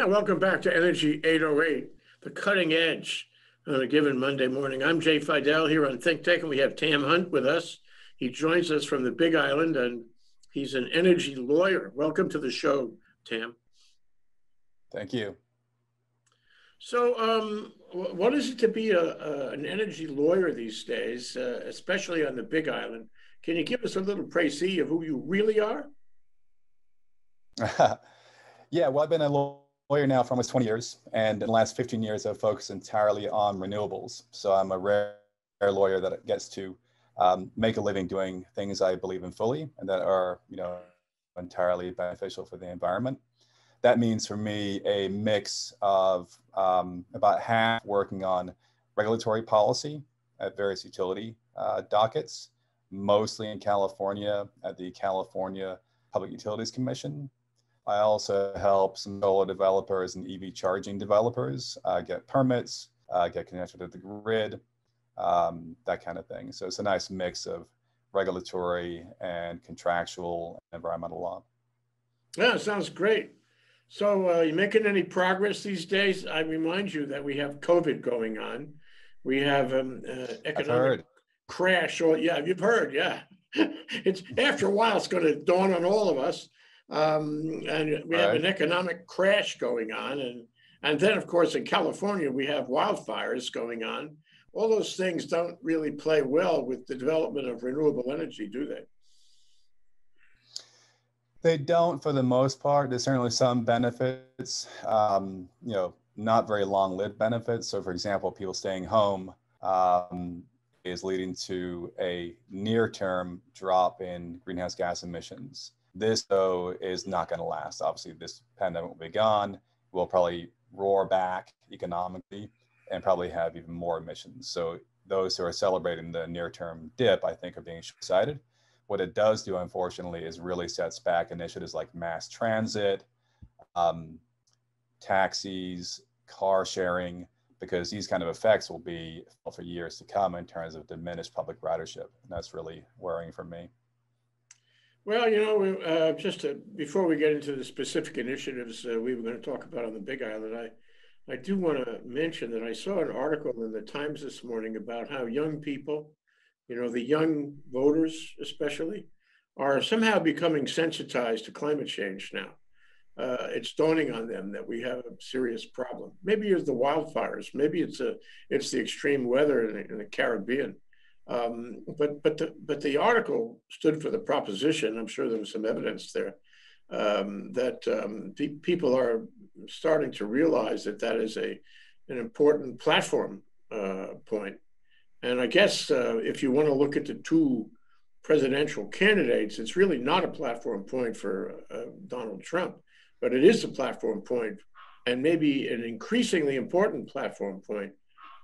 Yeah, welcome back to Energy 808, the cutting edge on a given Monday morning. I'm Jay Fidell here on Think Tech, and we have Tam Hunt with us. He joins us from the Big Island, and he's an energy lawyer. Welcome to the show, Tam. Thank you. So, um, what is it to be a, a, an energy lawyer these days, uh, especially on the Big Island? Can you give us a little précis of who you really are? yeah, well, I've been a lawyer now for almost 20 years, and in the last 15 years, I've focused entirely on renewables. So I'm a rare lawyer that gets to um, make a living doing things I believe in fully and that are, you know, entirely beneficial for the environment. That means for me a mix of um, about half working on regulatory policy at various utility uh, dockets, mostly in California at the California Public Utilities Commission, I also help some solar developers and EV charging developers uh, get permits, uh, get connected to the grid, um, that kind of thing. So it's a nice mix of regulatory and contractual and environmental law. Yeah, sounds great. So, uh, you making any progress these days? I remind you that we have COVID going on. We have um, uh, economic crash. Or yeah, you've heard. Yeah, it's after a while, it's going to dawn on all of us um, and we have an economic crash going on. And, and then, of course, in California, we have wildfires going on. All those things don't really play well with the development of renewable energy, do they? They don't for the most part. There's certainly some benefits, um, you know, not very long lived benefits. So, for example, people staying home um, is leading to a near term drop in greenhouse gas emissions. This, though, is not going to last. Obviously, this pandemic will be gone. We'll probably roar back economically and probably have even more emissions. So, those who are celebrating the near term dip, I think, are being excited. What it does do, unfortunately, is really sets back initiatives like mass transit, um, taxis, car sharing, because these kind of effects will be for years to come in terms of diminished public ridership. And that's really worrying for me. Well, you know, uh, just to, before we get into the specific initiatives uh, we were going to talk about on the Big Island, I, I do want to mention that I saw an article in the Times this morning about how young people, you know, the young voters especially, are somehow becoming sensitized to climate change now. Uh, it's dawning on them that we have a serious problem. Maybe it's the wildfires. Maybe it's a it's the extreme weather in in the Caribbean. Um, but but the but the article stood for the proposition. I'm sure there was some evidence there um, that um, pe- people are starting to realize that that is a an important platform uh, point. And I guess uh, if you want to look at the two presidential candidates, it's really not a platform point for uh, Donald Trump, but it is a platform point, and maybe an increasingly important platform point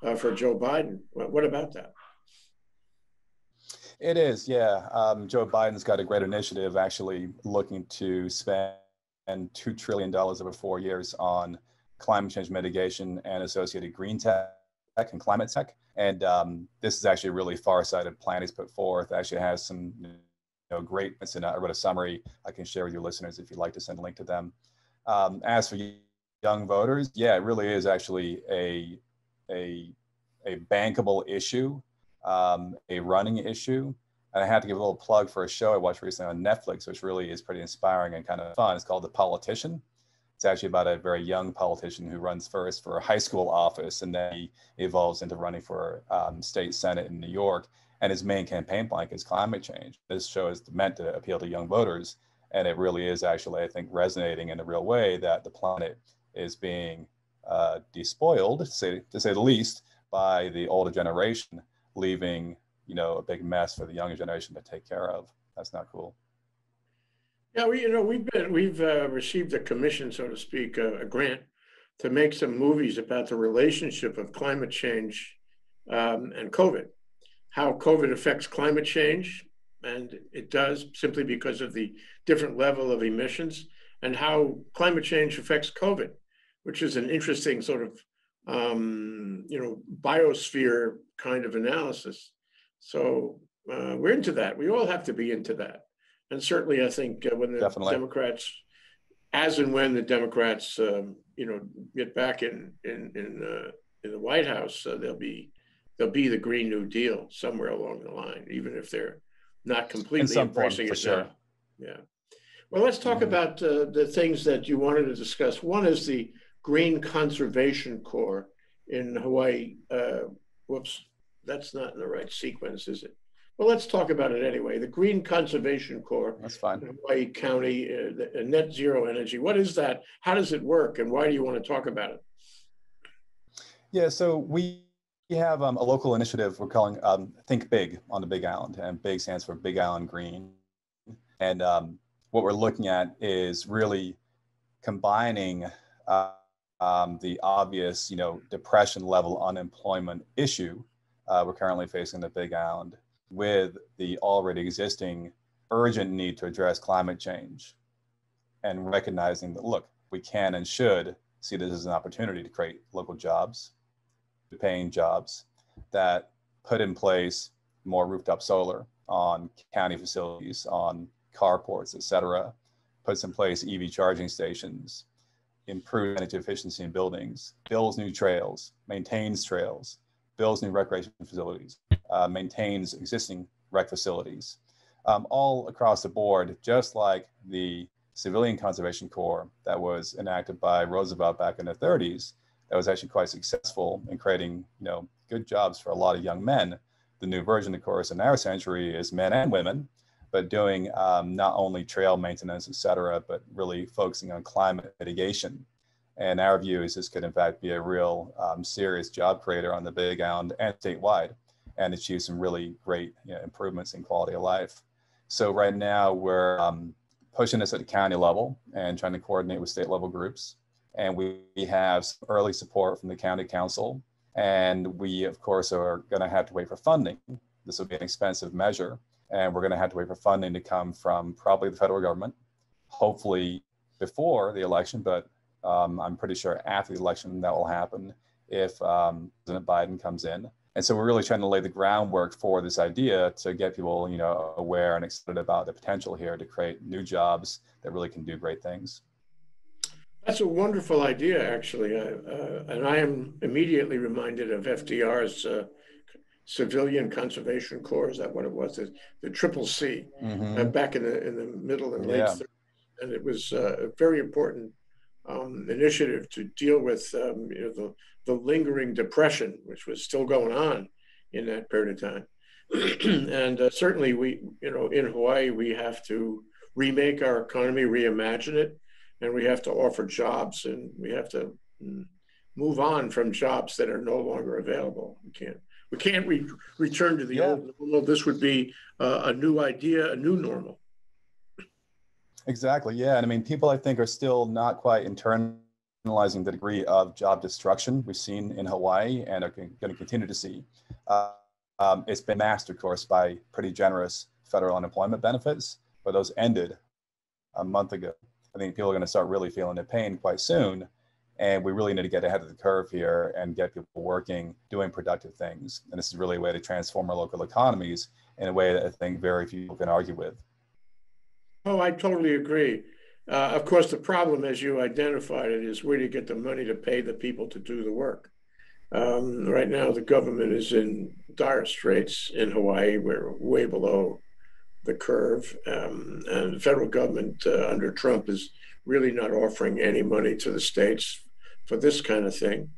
uh, for Joe Biden. What about that? It is, yeah. Um, Joe Biden's got a great initiative actually looking to spend $2 trillion over four years on climate change mitigation and associated green tech and climate tech. And um, this is actually a really far-sighted plan he's put forth. Actually has some you know, great, and I wrote a summary I can share with your listeners if you'd like to send a link to them. Um, as for young voters, yeah, it really is actually a, a, a bankable issue um, a running issue. And I had to give a little plug for a show I watched recently on Netflix, which really is pretty inspiring and kind of fun. It's called The Politician. It's actually about a very young politician who runs first for a high school office and then he evolves into running for um, state senate in New York. And his main campaign plank is climate change. This show is meant to appeal to young voters. And it really is actually, I think, resonating in a real way that the planet is being uh, despoiled, to say, to say the least, by the older generation leaving you know a big mess for the younger generation to take care of. That's not cool. Yeah, we you know we've been we've uh, received a commission, so to speak, uh, a grant to make some movies about the relationship of climate change um, and COVID, how COVID affects climate change, and it does simply because of the different level of emissions, and how climate change affects COVID, which is an interesting sort of um, you know, biosphere kind of analysis. So uh, we're into that. We all have to be into that. And certainly, I think uh, when the Definitely. Democrats as and when the Democrats, um, you know, get back in in in, uh, in the White House, uh, there'll be they'll be the Green New Deal somewhere along the line, even if they're not completely embracing it sure. now. Yeah. Well, let's talk mm-hmm. about uh, the things that you wanted to discuss. One is the Green Conservation Corps in Hawaii. Uh, whoops, that's not in the right sequence, is it? Well, let's talk about it anyway. The Green Conservation Corps. That's fine. Hawaii County, uh, net zero energy. What is that? How does it work? And why do you want to talk about it? Yeah, so we have um, a local initiative we're calling um, Think Big on the Big Island, and Big stands for Big Island Green. And um, what we're looking at is really combining uh, um, the obvious, you know, depression level unemployment issue uh, we're currently facing the Big Island with the already existing urgent need to address climate change and recognizing that, look, we can and should see this as an opportunity to create local jobs, paying jobs that put in place more rooftop solar on county facilities, on carports, et cetera, puts in place EV charging stations, improves energy efficiency in buildings, builds new trails, maintains trails, builds new recreation facilities, uh, maintains existing rec facilities, um, all across the board, just like the Civilian Conservation Corps that was enacted by Roosevelt back in the 30s, that was actually quite successful in creating, you know, good jobs for a lot of young men. The new version, of course, in our century is men and women, but doing um, not only trail maintenance, et cetera, but really focusing on climate mitigation and our view is this could, in fact, be a real um, serious job creator on the Big Island and statewide and achieve some really great you know, improvements in quality of life. So, right now, we're um, pushing this at the county level and trying to coordinate with state level groups. And we, have some early support from the county council. And we, of course, are going to have to wait for funding. This will be an expensive measure. And we're going to have to wait for funding to come from probably the federal government, hopefully before the election, but um, I'm pretty sure after the election that will happen if um, President Biden comes in. And so we're really trying to lay the groundwork for this idea to get people, you know, aware and excited about the potential here to create new jobs that really can do great things. That's a wonderful idea, actually, uh, uh, and I am immediately reminded of FDR's uh, Civilian Conservation Corps. Is that what it was? The, the Triple C, mm-hmm. Uh, back in the in the middle and late, yeah. 30s. and it was uh, a very important um, initiative to deal with um, you know, the, the lingering depression, which was still going on in that period of time. and uh, certainly, we, you know, in Hawaii, we have to remake our economy, reimagine it, and we have to offer jobs, and we have to mm, move on from jobs that are no longer available. We can't, we can't re- return to the yeah. old normal. This would be uh, a new idea, a new normal. Exactly. Yeah. And I mean, people I think are still not quite internalizing the degree of job destruction we've seen in Hawaii and are going to continue to see. Uh, um, it's been masked, of course, by pretty generous federal unemployment benefits, but those ended a month ago. I think people are going to start really feeling the pain quite soon. And we really need to get ahead of the curve here and get people working, doing productive things. And this is really a way to transform our local economies in a way that I think very few can argue with. Oh, I totally agree. Uh, of course, the problem, as you identified it, is where do you get the money to pay the people to do the work? Um, right now, the government is in dire straits in Hawaii. We're way below the curve. Um, and the federal government uh, under Trump is really not offering any money to the states for this kind of thing.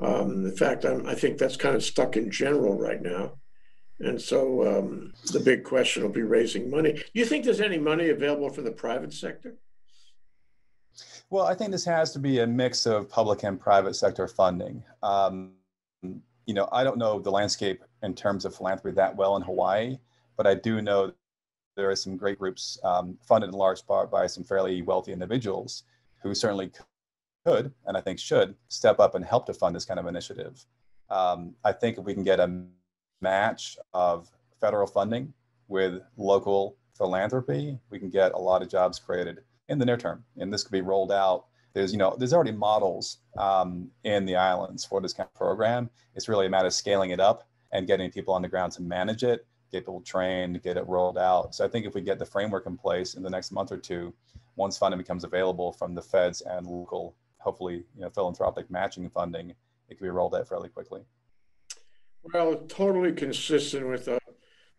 Um, in fact, I'm, I think that's kind of stuck in general right now. And so um, the big question will be raising money. Do you think there's any money available for the private sector? Well, I think this has to be a mix of public and private sector funding. Um, you know, I don't know the landscape in terms of philanthropy that well in Hawaii, but I do know there are some great groups um, funded in large part by some fairly wealthy individuals who certainly could, and I think should, step up and help to fund this kind of initiative. Um, I think if we can get a match of federal funding with local philanthropy, we can get a lot of jobs created in the near term. And this could be rolled out. There's, you know, there's already models um, in the islands for this kind of program. It's really a matter of scaling it up and getting people on the ground to manage it, get people trained, get it rolled out. So I think if we get the framework in place in the next month or two, once funding becomes available from the feds and local, hopefully, you know, philanthropic matching funding, it can be rolled out fairly quickly. Well, totally consistent with the,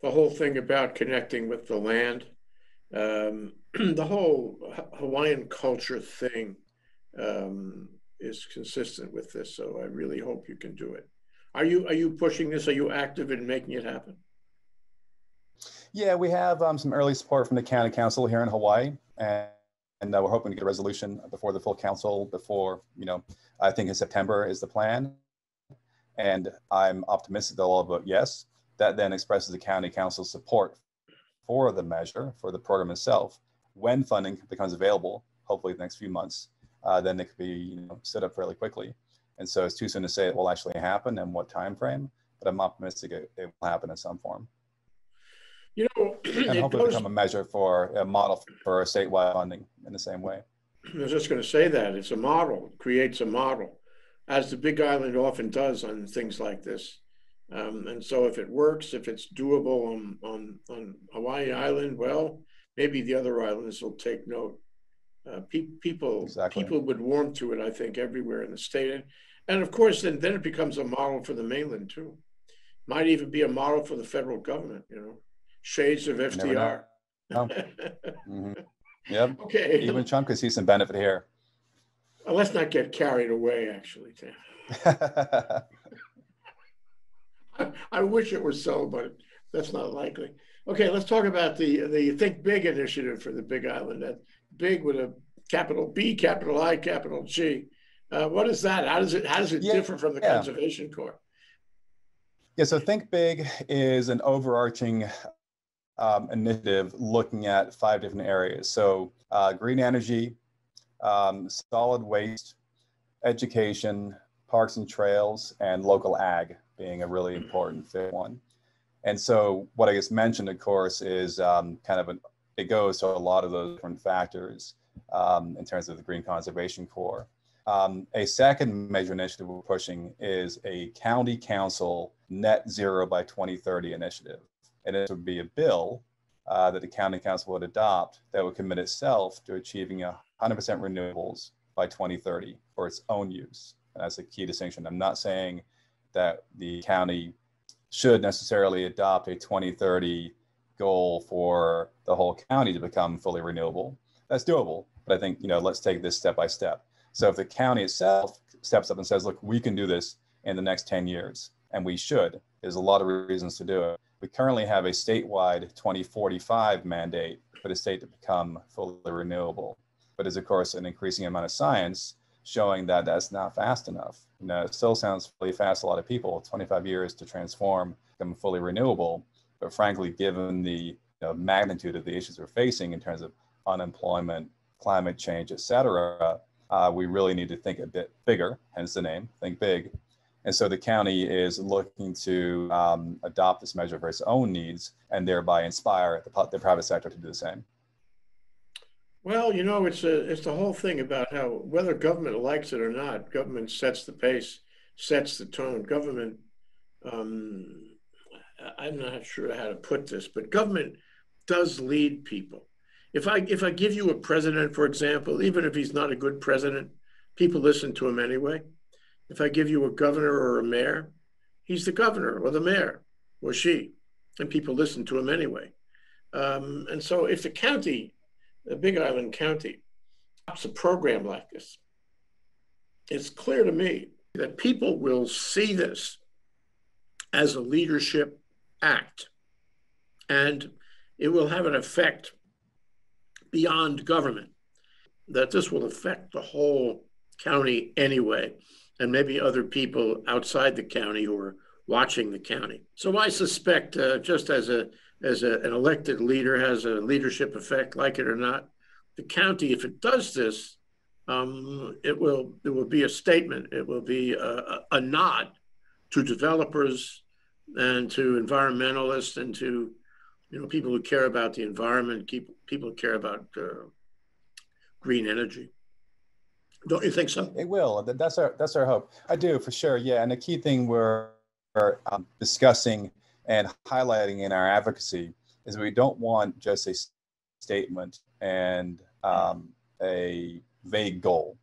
the whole thing about connecting with the land. Um, the whole Hawaiian culture thing um, is consistent with this, so I really hope you can do it. Are you are you pushing this? Are you active in making it happen? Yeah, we have um, some early support from the county council here in Hawaii, and, and uh, we're hoping to get a resolution before the full council before you know I think in September is the plan, and I'm optimistic they'll all vote yes. That then expresses the county council's support for the measure for the program itself. When funding becomes available, hopefully the next few months, uh, then it could be you know, set up fairly quickly. And so it's too soon to say it will actually happen and what time frame, but I'm optimistic it, it will happen in some form. You know, and hopefully goes, become a measure for a model for statewide funding in the same way. I was just going to say that it's a model, creates a model, as the Big Island often does on things like this. Um, and so, if it works, if it's doable on, on on Hawaii Island, well, maybe the other islands will take note. Uh, pe- people exactly. people would warm to it, I think, everywhere in the state, and, and of course, then then it becomes a model for the mainland too. Might even be a model for the federal government. You know, shades of FDR. No. mm-hmm. Yep. Okay. Even Trump could see some benefit here. Well, let's not get carried away, actually, Tim. I, I wish it were so, but that's not likely. Okay, let's talk about the the Think Big initiative for the Big Island. That big with a capital B, capital I, capital G. Uh, what is that? How does it how does it yeah, differ from the yeah. Conservation Corps? Yeah, so Think Big is an overarching um, initiative looking at five different areas. So uh, green energy, um, solid waste, education, parks and trails, and local ag being a really important fit one. And so what I just mentioned, of course, is um, kind of an, it goes to a lot of those different factors um, in terms of the Green Conservation Corps. Um, a second major initiative we're pushing is a county council net zero by 2030 initiative. And it would be a bill uh, that the county council would adopt that would commit itself to achieving 100% renewables by 2030 for its own use. And that's a key distinction. I'm not saying that the county should necessarily adopt a 2030 goal for the whole county to become fully renewable. That's doable, but I think you know let's take this step by step. So if the county itself steps up and says, "Look, we can do this in the next 10 years," and we should, there's a lot of reasons to do it. We currently have a statewide 2045 mandate for the state to become fully renewable, but is of course an increasing amount of science showing that that's not fast enough. You know, it still sounds really fast to a lot of people, 25 years to transform, become fully renewable. But frankly, given the you know, magnitude of the issues we're facing in terms of unemployment, climate change, et cetera, uh, we really need to think a bit bigger, hence the name, think big. And so the county is looking to um, adopt this measure for its own needs and thereby inspire the, the private sector to do the same. Well, you know, it's a it's the whole thing about how whether government likes it or not, government sets the pace, sets the tone. Government, um, I'm not sure how to put this, but government does lead people. If I if I give you a president, for example, even if he's not a good president, people listen to him anyway. If I give you a governor or a mayor, he's the governor or the mayor or she, and people listen to him anyway. Um, and so if the county the Big Island County adopts a program like this, it's clear to me that people will see this as a leadership act and it will have an effect beyond government, that this will affect the whole county anyway, and maybe other people outside the county who are watching the county. So I suspect, uh, just as a as a, an elected leader has a leadership effect, like it or not. The county, if it does this, um, it will it will be a statement. It will be a, a, nod to developers and to environmentalists and to you know people who care about the environment, people people who care about uh, green energy. Don't you think so? It will. That's our that's our hope. I do for sure. Yeah, and the key thing we're um, discussing and highlighting in our advocacy is we don't want just a statement and um, a vague goal.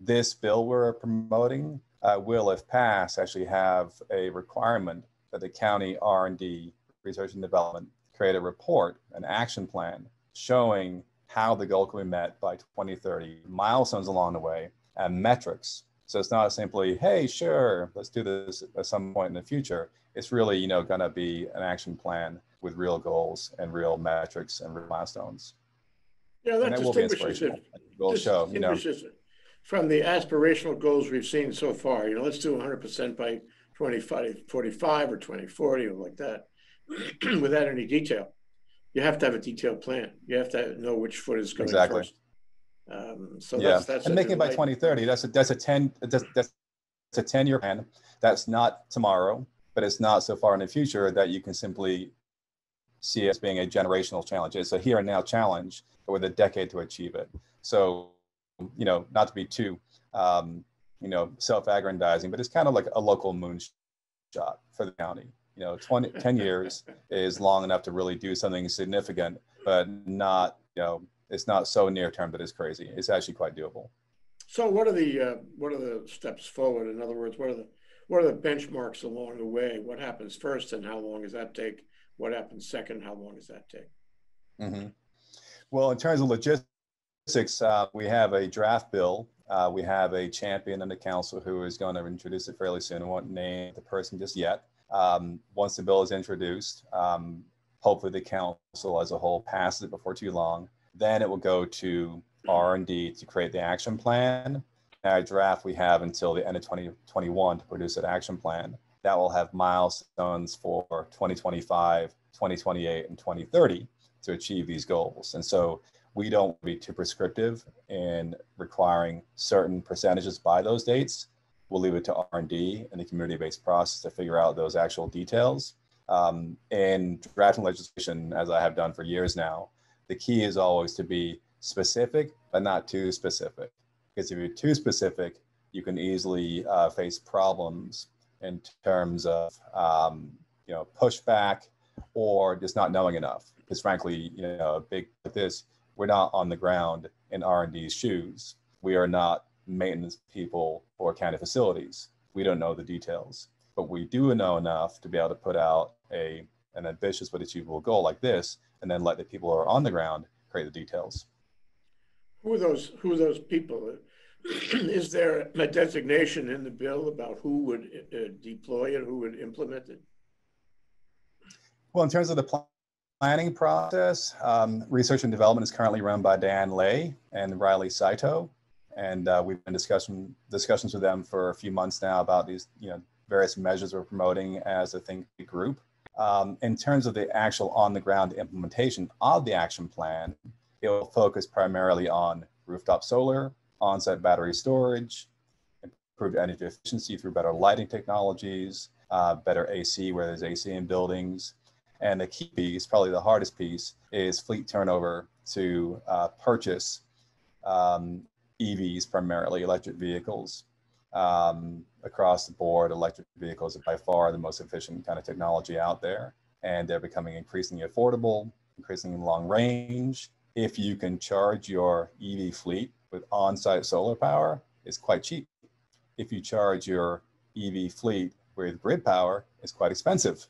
This bill we're promoting uh, will, if passed, actually have a requirement that the county R&D, research and development, create a report, an action plan showing how the goal can be met by 2030, milestones along the way, and metrics. So it's not simply, hey, sure, let's do this at some point in the future. It's really, you know, going to be an action plan with real goals and real metrics and real milestones. Yeah, that, that distinguishes it. Will show, you know, from the aspirational goals we've seen so far. You know, let's do 100% by 2045 or 2040 or like that, without any detail. You have to have a detailed plan. You have to know which foot is going exactly. first. Um, so yeah, that's, that's and making it by 2030. That's a that's a 10 that's, that's a 10 year plan. That's not tomorrow, but it's not so far in the future that you can simply see it as being a generational challenge. It's a here and now challenge with a decade to achieve it. So, you know, not to be too, um, you know, self-aggrandizing, but it's kind of like a local moonshot for the county. You know, 20, 10 years is long enough to really do something significant, but not, you know, it's not so near term that it's crazy. It's actually quite doable. So what are the uh, what are the steps forward? In other words, what are the what are the benchmarks along the way? What happens first, and how long does that take? What happens second? How long does that take? Mm-hmm. Well, in terms of logistics, uh, we have a draft bill. Uh, we have a champion in the council who is going to introduce it fairly soon. I won't name the person just yet. Um, once the bill is introduced, um, hopefully the council as a whole passes it before too long. Then it will go to R&D to create the action plan. Our draft, we have until the end of 2021 to produce an action plan. That will have milestones for 2025, 2028, and 2030 to achieve these goals. And so we don't be too prescriptive in requiring certain percentages by those dates. We'll leave it to R&D and the community-based process to figure out those actual details. Um, in drafting legislation, as I have done for years now, the key is always to be specific, but not too specific. Because if you're too specific, you can easily uh, face problems in terms of um, you know pushback or just not knowing enough. Because frankly, you know, big like this, we're not on the ground in R&D's shoes. We are not maintenance people for county facilities. We don't know the details, but we do know enough to be able to put out a an ambitious but achievable goal like this, and then let the people who are on the ground create the details. Who are those? Who are those people? Is there a designation in the bill about who would uh, deploy it, who would implement it? Well, in terms of the planning process, um, research and development is currently run by Dan Lay and Riley Saito, and uh, we've been discussing discussions with them for a few months now about these, you know, various measures we're promoting as a think group. Um, in terms of the actual on the ground implementation of the action plan, it will focus primarily on rooftop solar, on site battery storage, improved energy efficiency through better lighting technologies, uh, better AC where there's AC in buildings. And the key piece, probably the hardest piece, is fleet turnover to uh, purchase um, EVs, primarily electric vehicles, um, across the board, electric vehicles are by far the most efficient kind of technology out there, and they're becoming increasingly affordable, increasingly long range. If you can charge your EV fleet with on-site solar power, it's quite cheap. If you charge your EV fleet with grid power, it's quite expensive.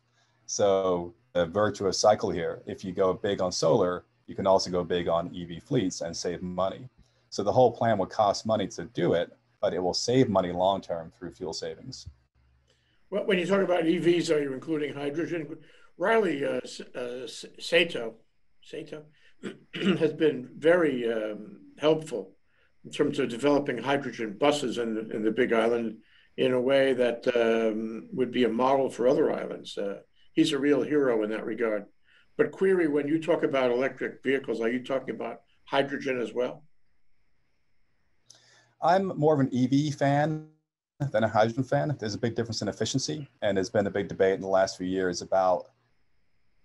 So the virtuous cycle here, if you go big on solar, you can also go big on EV fleets and save money. So the whole plan would cost money to do it, but it will save money long term through fuel savings. Well, when you talk about EVs, are you including hydrogen? Riley uh, uh, Sato, Sato has been very um, helpful in terms of developing hydrogen buses in, in the Big Island in a way that um, would be a model for other islands. Uh, he's a real hero in that regard. But query, when you talk about electric vehicles, are you talking about hydrogen as well? I'm more of an EV fan than a hydrogen fan. There's a big difference in efficiency, and there's been a big debate in the last few years about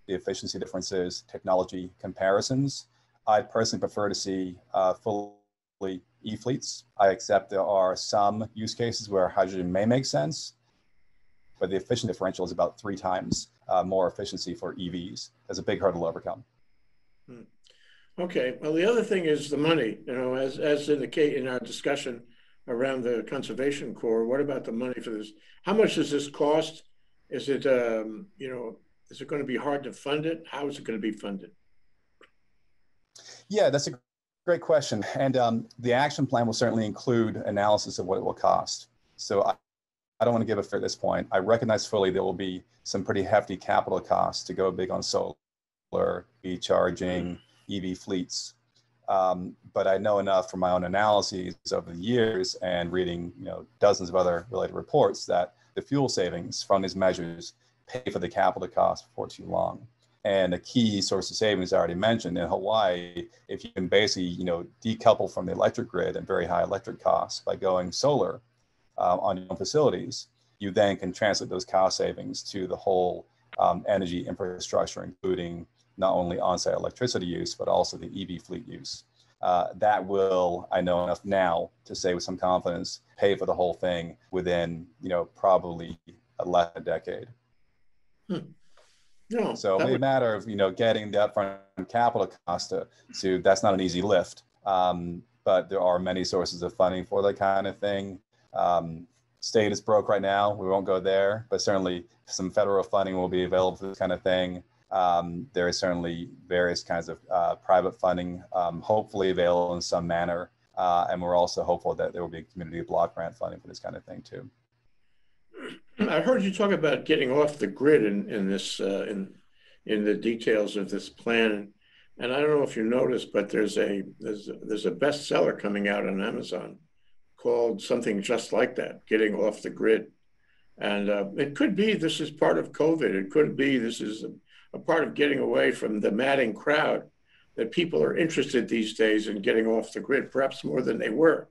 the efficiency differences, technology comparisons. I'd personally prefer to see uh, fully e-fleets. I accept there are some use cases where hydrogen may make sense, but the efficiency differential is about three times uh, more efficiency for EVs. There's a big hurdle to overcome. Hmm. Okay, well, the other thing is the money, you know, as, as indicated in our discussion around the Conservation Corps, what about the money for this? How much does this cost? Is it, um, you know, is it going to be hard to fund it? How is it going to be funded? Yeah, that's a great question. And um, the action plan will certainly include analysis of what it will cost. So I, I don't want to give a figure at this point. I recognize fully there will be some pretty hefty capital costs to go big on solar, e charging, EV fleets. Um, but I know enough from my own analyses over the years and reading, you know, dozens of other related reports that the fuel savings from these measures pay for the capital cost before too long. And a key source of savings I already mentioned in Hawaii, if you can basically, you know, decouple from the electric grid and very high electric costs by going solar uh, on your own facilities, you then can translate those cost savings to the whole um, energy infrastructure, including not only on-site electricity use, but also the EV fleet use. Uh, that will, I know enough now to say with some confidence, pay for the whole thing within, you know, probably less than a decade. Hmm. No, so it may would... matter of, you know, getting the upfront capital cost to, to that's not an easy lift. Um, but there are many sources of funding for that kind of thing. Um, state is broke right now. We won't go there, but certainly some federal funding will be available for this kind of thing. Um, there is certainly various kinds of uh, private funding, um, hopefully available in some manner. Uh, and we're also hopeful that there will be community block grant funding for this kind of thing too. I heard you talk about getting off the grid in, in this uh, in in the details of this plan, and I don't know if you noticed, but there's a there's a, there's a bestseller coming out on Amazon called something just like that, getting off the grid, and uh, it could be this is part of COVID. It could be this is a, part of getting away from the madding crowd that people are interested these days in getting off the grid, perhaps more than they were.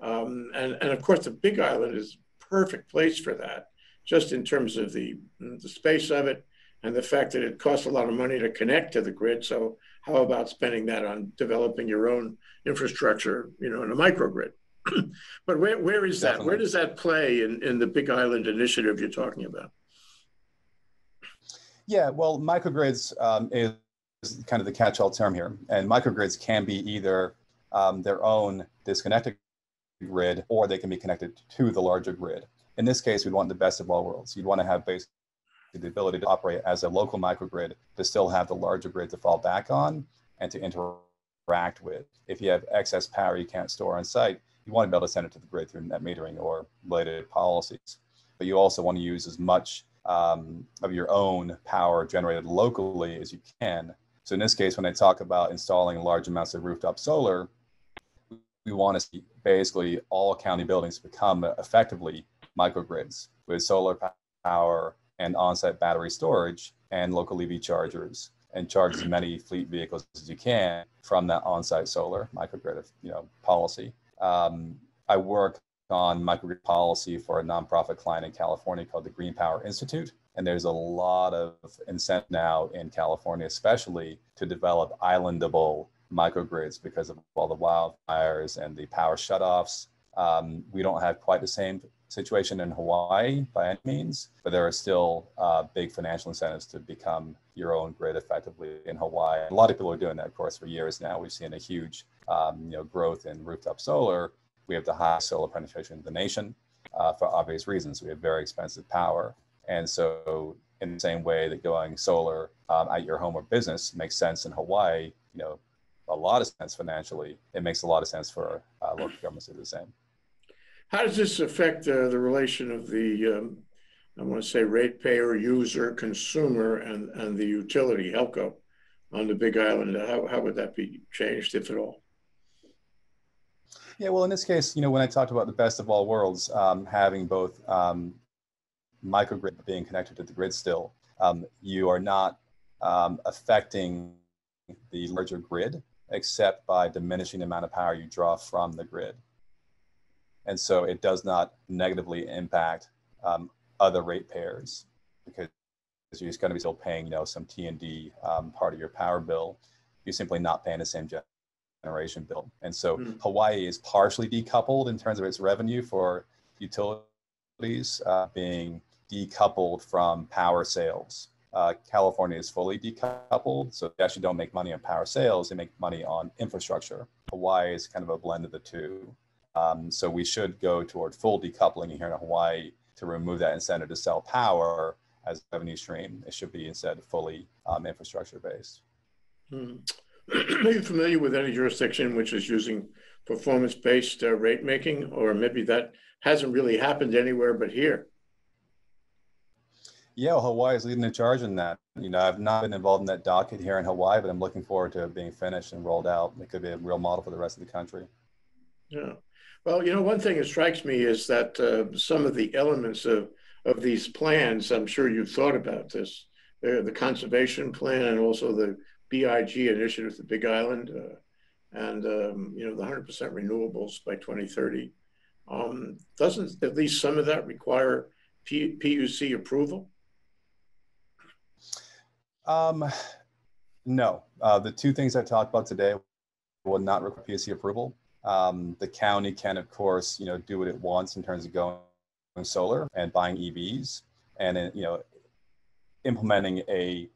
Um, and, and of course, the Big Island is perfect place for that, just in terms of the, the space of it and the fact that it costs a lot of money to connect to the grid. So how about spending that on developing your own infrastructure, you know, in a microgrid? but where, where is Definitely. that? Where does that play in, in the Big Island initiative you're talking about? Yeah, well, microgrids um, is kind of the catch-all term here, and microgrids can be either um, their own disconnected grid or they can be connected to the larger grid. In this case, we'd want the best of all worlds. You'd want to have basically the ability to operate as a local microgrid to still have the larger grid to fall back on and to interact with. If you have excess power you can't store on site, you want to be able to send it to the grid through net metering or related policies. But you also want to use as much um, of your own power generated locally as you can. So in this case, when I talk about installing large amounts of rooftop solar, we want to see basically all county buildings become effectively microgrids with solar power and on-site battery storage and local EV chargers and charge as many fleet vehicles as you can from that on-site solar microgrid you know policy. Um, I work on microgrid policy for a nonprofit client in California called the Green Power Institute. And there's a lot of incentive now in California, especially to develop islandable microgrids because of all the wildfires and the power shutoffs. Um, we don't have quite the same situation in Hawaii by any means, but there are still uh, big financial incentives to become your own grid effectively in Hawaii. A lot of people are doing that, of course, for years now. We've seen a huge, um, you know, growth in rooftop solar, we have the highest solar penetration in the nation uh, for obvious reasons. We have very expensive power. And so, in the same way that going solar um, at your home or business makes sense in Hawaii, you know, a lot of sense financially, it makes a lot of sense for uh, local governments to do the same. How does this affect uh, the relation of the, um, I want to say, ratepayer, user, consumer, and, and the utility, HELCO, on the Big Island? How, how would that be changed, if at all? Yeah, well, in this case, you know, when I talked about the best of all worlds, um, having both um, microgrid being connected to the grid still, um, you are not um, affecting the larger grid except by diminishing the amount of power you draw from the grid. And so it does not negatively impact um, other ratepayers because you're just going to be still paying, you know, some T and D um, part of your power bill. You're simply not paying the same generation bill. And so mm. Hawaii is partially decoupled in terms of its revenue for utilities uh, being decoupled from power sales. uh, California is fully decoupled, so they actually don't make money on power sales; they make money on infrastructure. Hawaii is kind of a blend of the two. Um, so we should go toward full decoupling here in Hawaii to remove that incentive to sell power as a revenue stream. It should be instead fully um, infrastructure based. Hmm. Are you familiar with any jurisdiction which is using performance-based uh, rate making, or maybe that hasn't really happened anywhere but here? Yeah, well, Hawaii is leading the charge in that. You know, I've not been involved in that docket here in Hawaii, but I'm looking forward to it being finished and rolled out. It could be a real model for the rest of the country. Yeah. Well, you know, one thing that strikes me is that uh, some of the elements of, of these plans, I'm sure you've thought about this, the, the conservation plan and also the BIG initiative, the Big Island, uh, and, um, you know, the 100% renewables by 2030. Um, doesn't at least some of that require P- PUC approval? Um, no, uh, the two things I talked about today will not require PUC approval. Um, the county can, of course, you know, do what it wants in terms of going solar and buying EVs, and you know, implementing a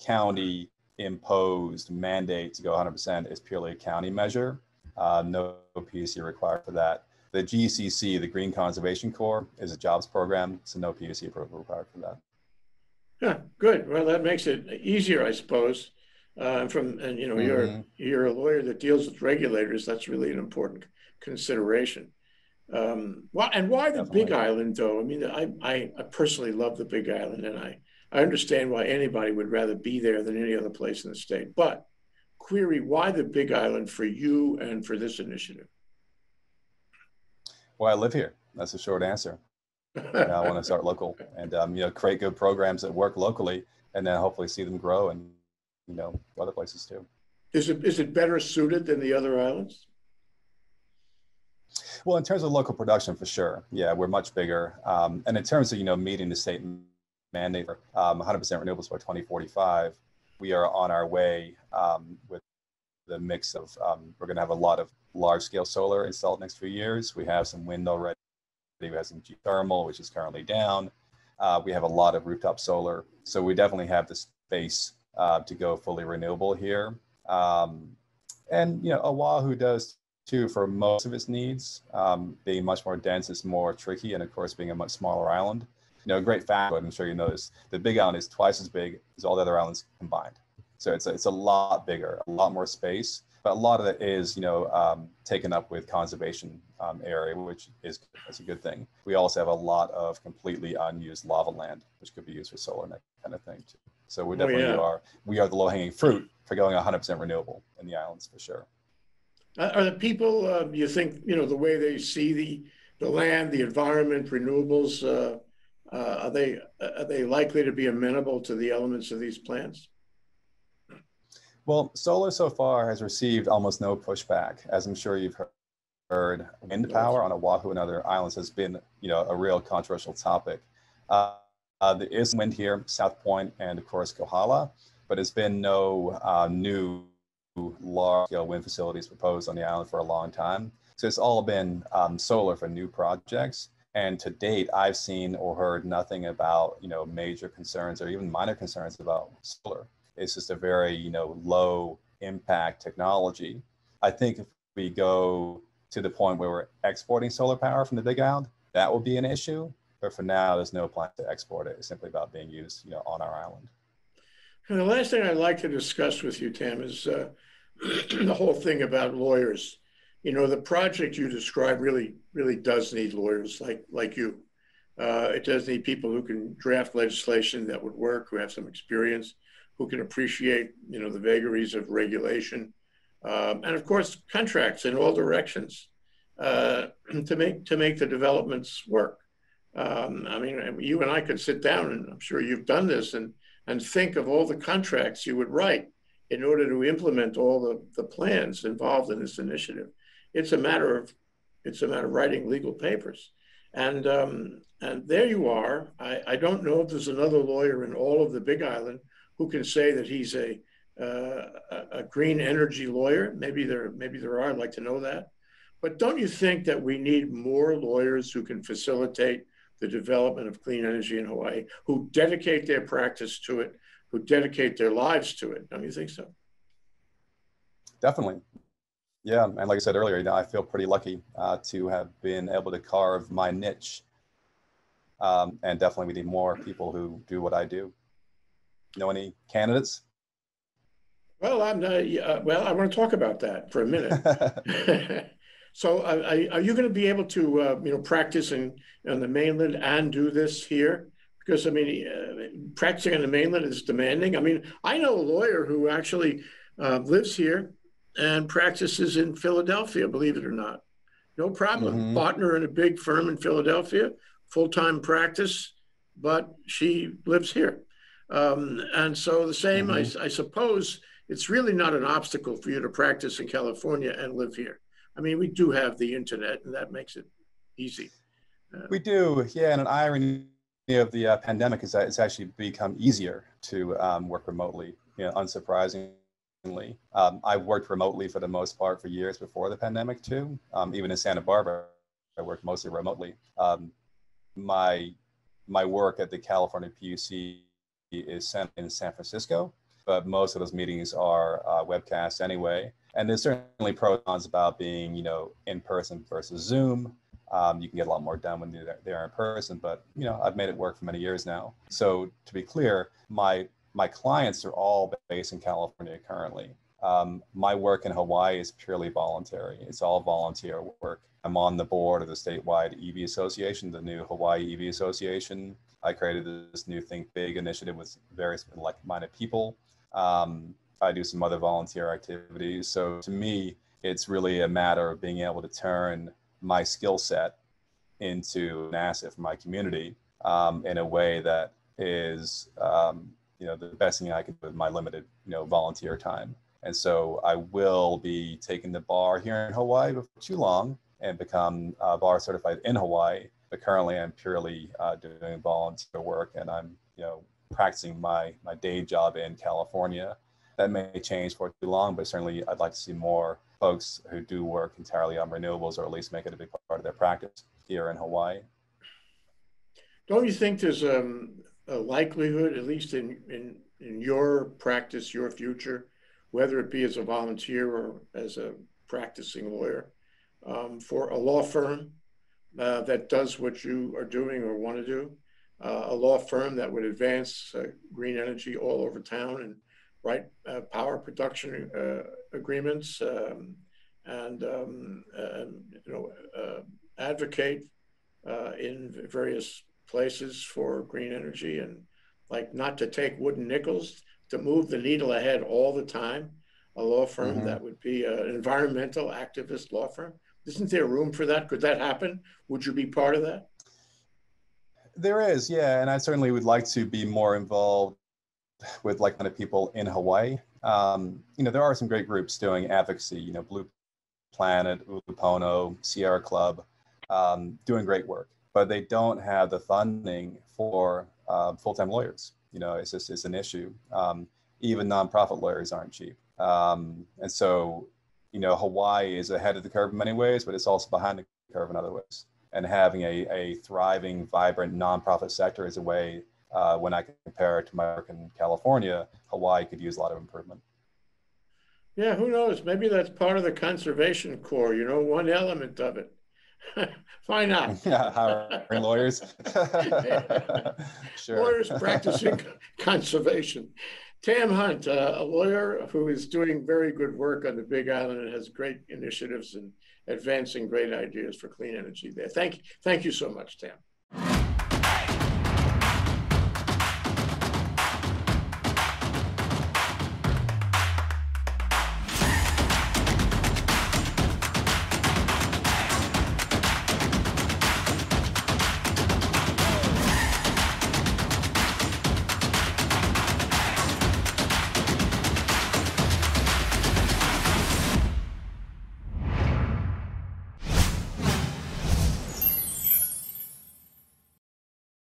county imposed mandate to go 100% is purely a county measure. Uh, no PUC required for that. The GCC, the Green Conservation Corps, is a jobs program, so no PUC approval required for that. Yeah, good. Well, that makes it easier, I suppose. Uh, from and you know mm-hmm. you're you're a lawyer that deals with regulators. That's really an important consideration. Um, why and why the Definitely. Big Island though? I mean, I, I I personally love the Big Island, and I I understand why anybody would rather be there than any other place in the state. But query why the Big Island for you and for this initiative? Well, I live here. That's the short answer. I want to start local and um, you know create good programs that work locally, and then hopefully see them grow and you know other places too. Is it is it better suited than the other islands? Well, in terms of local production, for sure, yeah, we're much bigger. Um, and in terms of you know meeting the state mandate for um, 100% renewables by 2045, we are on our way um, with the mix of um, we're going to have a lot of large scale solar installed next few years. We have some wind already we have some geothermal, which is currently down. Uh, we have a lot of rooftop solar. So we definitely have the space uh, to go fully renewable here. Um, and, you know, Oahu does too for most of its needs. Um, being much more dense is more tricky. And of course, being a much smaller island. You know, a great fact, but I'm sure you know this, the big island is twice as big as all the other islands combined. So it's a, it's a lot bigger, a lot more space but a lot of it is, you know, um, taken up with conservation um, area, which is that's a good thing. We also have a lot of completely unused lava land, which could be used for solar and that kind of thing too. So we oh, definitely oh, yeah. are we are the low hanging fruit for going 100% renewable in the islands for sure. Are the people uh, you think you know the way they see the the land, the environment, renewables? Uh, uh, are they are they likely to be amenable to the elements of these plans? Well, solar so far has received almost no pushback, as I'm sure you've heard. Wind power on Oahu and other islands has been, you know, a real controversial topic. Uh, uh, there is wind here, South Point, and of course Kohala, but there's been no uh, new large-scale wind facilities proposed on the island for a long time. So it's all been um, solar for new projects. And to date, I've seen or heard nothing about, you know, major concerns or even minor concerns about solar. It's just a very, you know, low impact technology. I think if we go to the point where we're exporting solar power from the Big Island, that will be an issue. But for now, there's no plan to export it. It's simply about being used, you know, on our island. And the last thing I'd like to discuss with you, Tam, is uh, the whole thing about lawyers. You know, the project you described really, really does need lawyers like like you. Uh, it does need people who can draft legislation that would work, who have some experience who can appreciate, you know, the vagaries of regulation, um, and of course contracts in all directions uh, to make to make the developments work. Um, I mean, you and I could sit down, and I'm sure you've done this, and and think of all the contracts you would write in order to implement all the, the plans involved in this initiative. It's a matter of it's a matter of writing legal papers. And um, and there you are. I, I don't know if there's another lawyer in all of the Big Island who can say that he's a uh, a green energy lawyer. Maybe there maybe there are. I'd like to know that. But don't you think that we need more lawyers who can facilitate the development of clean energy in Hawaii, who dedicate their practice to it, who dedicate their lives to it. Don't you think so? Definitely. Yeah, and like I said earlier, you know, I feel pretty lucky uh, to have been able to carve my niche. Um, and definitely, we need more people who do what I do. Know any candidates? Well, I'm uh, uh, well. I want to talk about that for a minute. so, uh, are you going to be able to, uh, you know, practice in on the mainland and do this here? Because I mean, uh, practicing on the mainland is demanding. I mean, I know a lawyer who actually uh, lives here and practices in Philadelphia. Believe it or not, no problem. Mm-hmm. Partner in a big firm in Philadelphia, full time practice, but she lives here. Um, and so the same, mm-hmm. I, I suppose it's really not an obstacle for you to practice in California and live here. I mean, we do have the internet, and that makes it easy. Uh, we do, yeah. And an irony of the uh, pandemic is that it's actually become easier to um, work remotely. You know, unsurprisingly, um, I worked remotely for the most part for years before the pandemic too. Um, even in Santa Barbara, I worked mostly remotely. Um, my my work at the California PUC is sent in San Francisco, but most of those meetings are uh, webcasts anyway. And there's certainly pros cons about being, you know, in person versus Zoom. Um, you can get a lot more done when they're there in person, but you know, I've made it work for many years now. So to be clear, my my clients are all based in California currently. Um, my work in Hawaii is purely voluntary. It's all volunteer work. I'm on the board of the statewide EV Association, the new Hawaii EV Association. I created this new Think Big initiative with various like-minded people um, I do some other volunteer activities. So to me, it's really a matter of being able to turn my skill set into an asset for my community um, in a way that is, um, you know, the best thing I can do with my limited, you know, volunteer time. And so I will be taking the bar here in Hawaii before too long and become uh, bar certified in Hawaii. But currently, I'm purely uh, doing volunteer work, and I'm, you know, practicing my my day job in California. That may change for too long, but certainly I'd like to see more folks who do work entirely on renewables, or at least make it a big part of their practice here in Hawaii. Don't you think there's um, a likelihood, at least in, in in your practice, your future, whether it be as a volunteer or as a practicing lawyer, um, for a law firm uh, that does what you are doing or want to do, uh, a law firm that would advance uh, green energy all over town and write uh, power production uh, agreements um, and um, you know uh, advocate in various places for green energy and like not to take wooden nickels to move the needle ahead all the time. A law firm mm-hmm. that would be an environmental activist law firm. Isn't there room for that? Could that happen? Would you be part of that? There is, yeah, and I certainly would like to be more involved with like-minded people in Hawaii. Um, you know, there are some great groups doing advocacy. You know, Blue Planet, Ulupono, Sierra Club, um, doing great work, but they don't have the funding for uh, full-time lawyers. You know, it's just it's an issue. Um, even nonprofit lawyers aren't cheap, um, and so you know, Hawaii is ahead of the curve in many ways, but it's also behind the curve in other ways and having a, a thriving, vibrant nonprofit sector is a way, uh, when I compare it to my work in California, Hawaii could use a lot of improvement. Yeah, who knows? Maybe that's part of the conservation corps, you know, one element of it. Why not? Yeah, hiring lawyers. sure. Lawyers practicing conservation. Tam Hunt, uh, a lawyer who is doing very good work on the Big Island and has great initiatives and advancing great ideas for clean energy there. Thank you. Thank you so much, Tam.